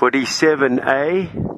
47A